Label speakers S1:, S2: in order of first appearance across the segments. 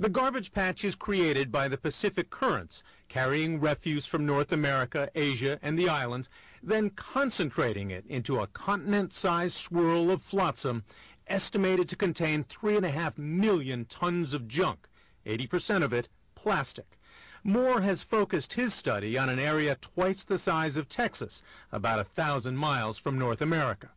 S1: The garbage patch is created by the Pacific currents, carrying refuse from North America, Asia, and the islands, then concentrating it into a continent-sized swirl of flotsam estimated to contain three and a half million tons of junk, 80% of it plastic. Moore has focused his study on an area twice the size of Texas, about a thousand miles from North America.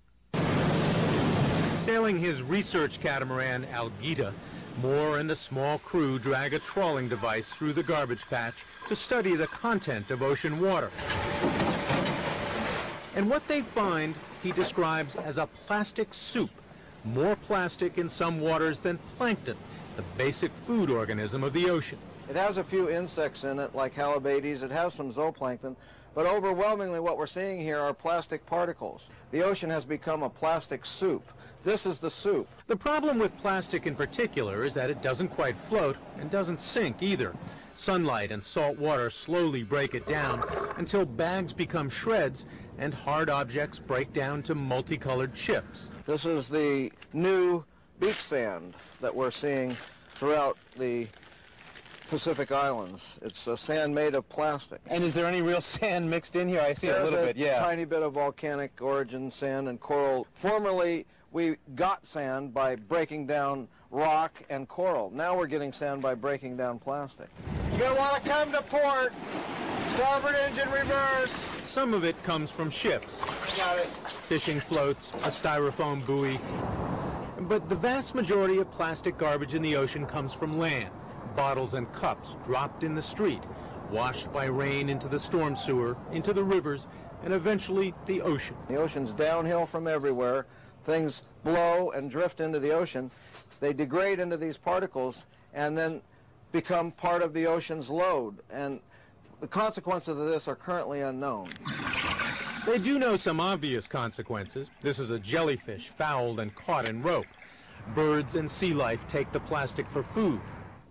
S1: Sailing his research catamaran Alguita, Moore and a small crew drag a trawling device through the garbage patch to study the content of ocean water. And what they find, he describes as a plastic soup, more plastic in some waters than plankton, the basic food organism of the ocean.
S2: It has a few insects in it, like Halobates. It has some zooplankton. But overwhelmingly what we're seeing here are plastic particles. The ocean has become a plastic soup. This is the soup.
S1: The problem with plastic in particular is that it doesn't quite float and doesn't sink either. Sunlight and salt water slowly break it down until bags become shreds and hard objects break down to multicolored chips.
S2: This is the new beach sand that we're seeing throughout the Pacific Islands. It's a sand made of plastic.
S1: And is there any real sand mixed in here? I see
S2: There's
S1: a little
S2: a
S1: bit, yeah.
S2: tiny bit of volcanic origin sand and coral. Formerly, we got sand by breaking down rock and coral. Now we're getting sand by breaking down plastic. You're going to want to come to port. Starboard engine reverse.
S1: Some of it comes from ships.
S2: Got it.
S1: Fishing floats, a styrofoam buoy. But the vast majority of plastic garbage in the ocean comes from land. Bottles and cups dropped in the street, washed by rain into the storm sewer, into the rivers, and eventually the ocean.
S2: The ocean's downhill from everywhere. Things blow and drift into the ocean. They degrade into these particles and then become part of the ocean's load. And the consequences of this are currently unknown.
S1: They do know some obvious consequences. This is a jellyfish fouled and caught in rope. Birds and sea life take the plastic for food.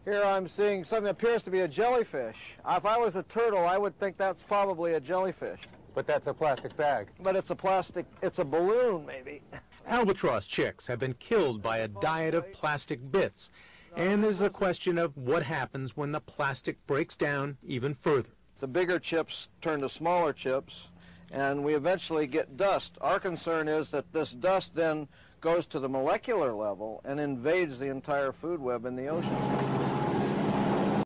S2: Here I'm seeing something that appears to be a jellyfish. Uh, if I was a turtle, I would think that's probably a jellyfish.
S1: But that's a plastic bag.
S2: But it's a plastic, it's a balloon maybe.
S1: Albatross chicks have been killed by a diet of plastic bits. And there's a question of what happens when the plastic breaks down even further.
S2: The bigger chips turn to smaller chips, and we eventually get dust. Our concern is that this dust then goes to the molecular level and invades the entire food web in the ocean.